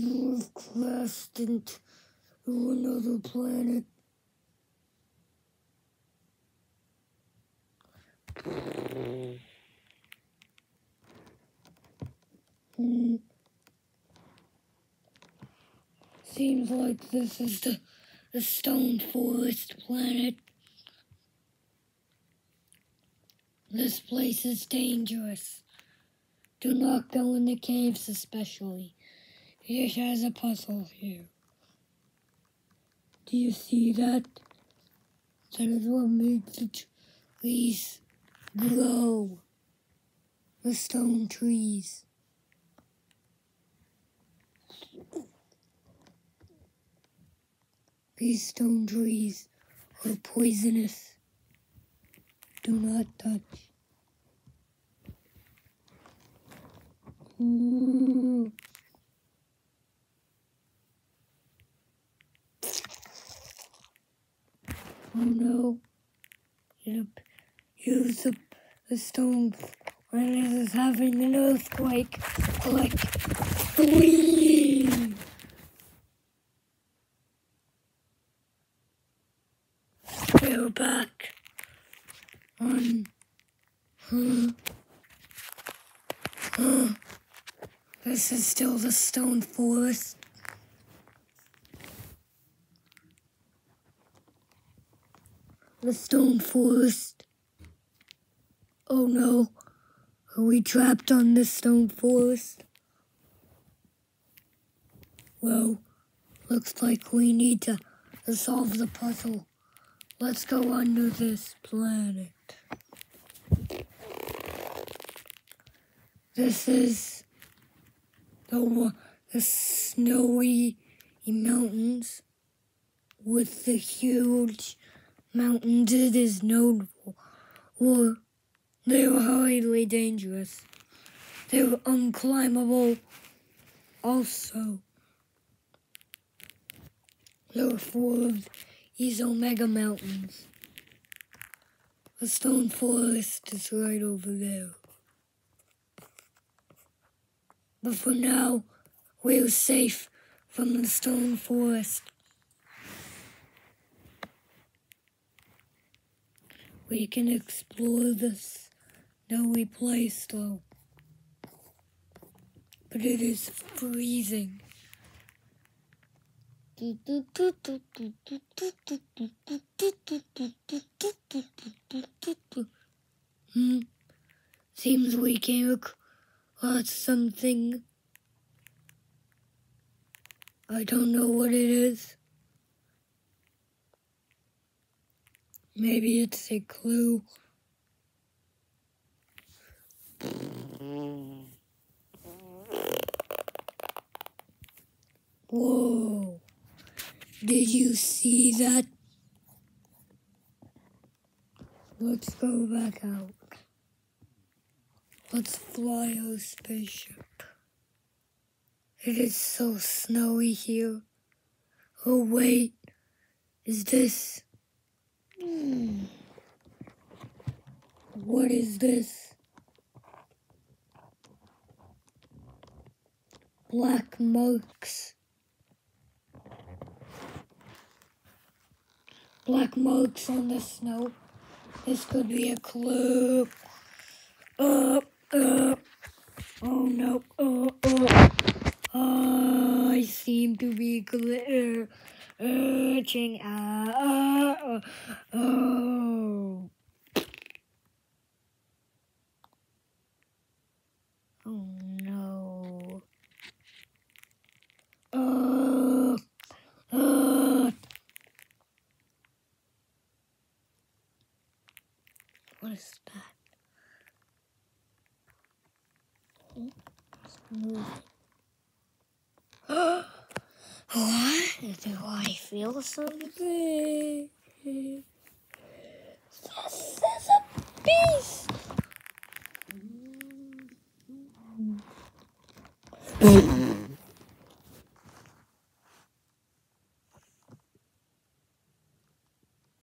You've crashed into another planet. Hmm. Seems like this is the, the Stone Forest planet. This place is dangerous. Do not go in the caves, especially. It has a puzzle here. Do you see that? That is what makes the trees grow. The stone trees. These stone trees are poisonous. Do not touch. Ooh. Yep. Use the, the stone when it is having an earthquake. Like, three. We're back on. Huh. Huh. This is still the stone forest. The stone forest. Oh no. Are we trapped on the stone forest? Well, looks like we need to solve the puzzle. Let's go under this planet. This is the, the snowy mountains with the huge mountains it is known for. Or they were highly dangerous. They were unclimbable also. They're full of these Omega Mountains. The stone forest is right over there. But for now, we're safe from the stone forest. We can explore this snowy place though. But it is freezing. Hmm. Seems we came across something. I don't know what it is. Maybe it's a clue. Whoa. Did you see that? Let's go back out. Let's fly our spaceship. It is so snowy here. Oh wait, is this... What is this? Black marks. Black marks on the snow. This could be a clue. Uh, uh. Oh no. Uh, uh. Uh, I seem to be glitching. Uh, uh, uh, oh. Oh no. Uh, uh. What is that? Hmm? It's moving. Why do I feel so 嗯。